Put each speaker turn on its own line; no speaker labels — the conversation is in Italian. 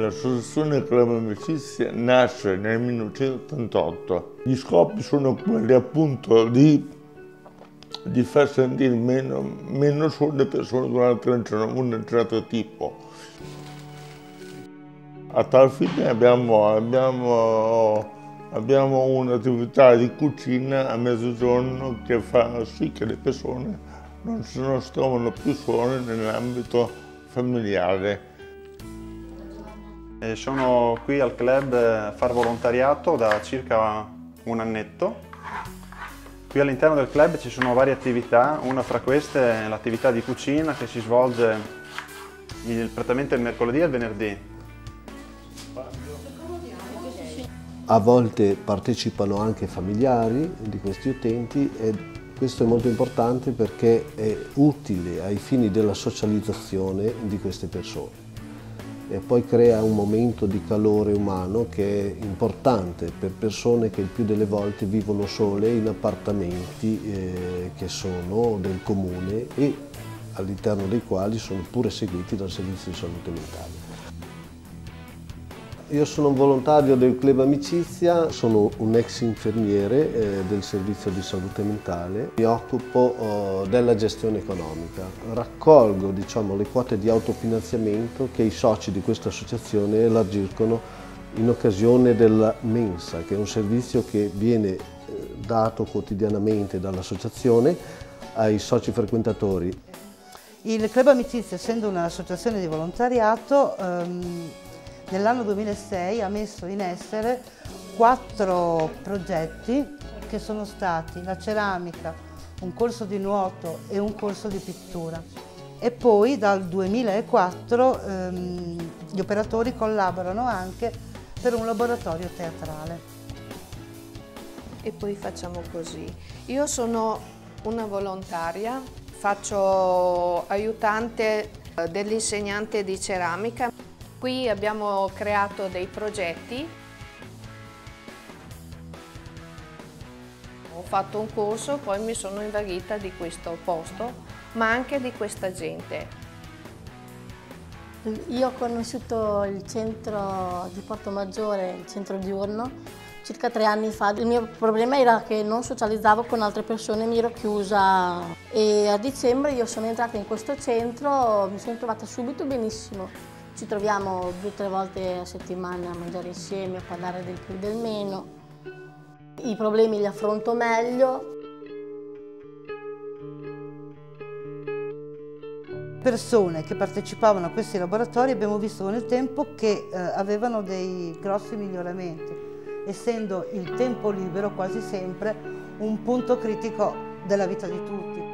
L'associazione Club Amicizia nasce nel 1988. Gli scopi sono quelli appunto di, di far sentire meno, meno sole le persone durante un certo tipo. A tal fine abbiamo, abbiamo, abbiamo un'attività di cucina a mezzogiorno che fa sì che le persone non si trovano più sole nell'ambito familiare.
E sono qui al club a far volontariato da circa un annetto. Qui all'interno del club ci sono varie attività, una fra queste è l'attività di cucina che si svolge il, prettamente il mercoledì e il venerdì.
A volte partecipano anche familiari di questi utenti e questo è molto importante perché è utile ai fini della socializzazione di queste persone e poi crea un momento di calore umano che è importante per persone che il più delle volte vivono sole in appartamenti eh, che sono del comune e all'interno dei quali sono pure seguiti dal servizio di salute mentale. Io sono un volontario del Club Amicizia, sono un ex infermiere eh, del servizio di salute mentale, mi occupo oh, della gestione economica, raccolgo diciamo, le quote di autofinanziamento che i soci di questa associazione elargiscono in occasione della mensa, che è un servizio che viene eh, dato quotidianamente dall'associazione ai soci frequentatori.
Il Club Amicizia, essendo un'associazione di volontariato, ehm, nell'anno 2006 ha messo in essere quattro progetti che sono stati la ceramica, un corso di nuoto e un corso di pittura. E poi dal 2004 ehm, gli operatori collaborano anche per un laboratorio teatrale.
E poi facciamo così. Io sono una volontaria, faccio aiutante eh, dell'insegnante di ceramica. Qui abbiamo creato dei progetti. Ho fatto un corso, poi mi sono invaghita di questo posto, ma anche di questa gente.
Io ho conosciuto il centro di Porto Maggiore, il centro diurno, circa tre anni fa. Il mio problema era che non socializzavo con altre persone, mi ero chiusa e a dicembre io sono entrata in questo centro, mi sono trovata subito benissimo. Ci troviamo due o tre volte a settimana a mangiare insieme, a parlare del più e del meno. I problemi li affronto meglio.
Persone che partecipavano a questi laboratori abbiamo visto nel tempo che eh, avevano dei grossi miglioramenti, essendo il tempo libero quasi sempre un punto critico della vita di tutti.